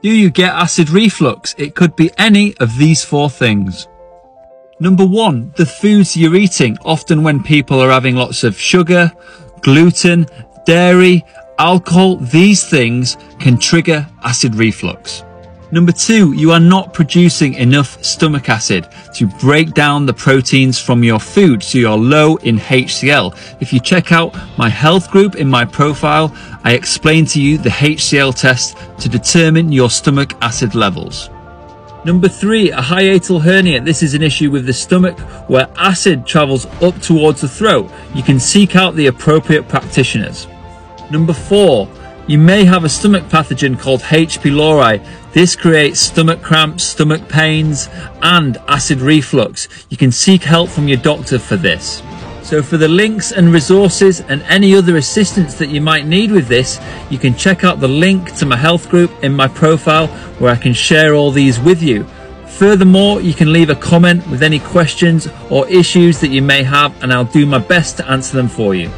Do you get acid reflux? It could be any of these four things. Number one, the foods you're eating. Often when people are having lots of sugar, gluten, dairy, alcohol, these things can trigger acid reflux. Number two, you are not producing enough stomach acid to break down the proteins from your food, so you're low in HCl. If you check out my health group in my profile, I explain to you the HCl test to determine your stomach acid levels. Number three, a hiatal hernia. This is an issue with the stomach where acid travels up towards the throat. You can seek out the appropriate practitioners. Number four, you may have a stomach pathogen called H. pylori. This creates stomach cramps, stomach pains, and acid reflux. You can seek help from your doctor for this. So for the links and resources and any other assistance that you might need with this, you can check out the link to my health group in my profile where I can share all these with you. Furthermore, you can leave a comment with any questions or issues that you may have and I'll do my best to answer them for you.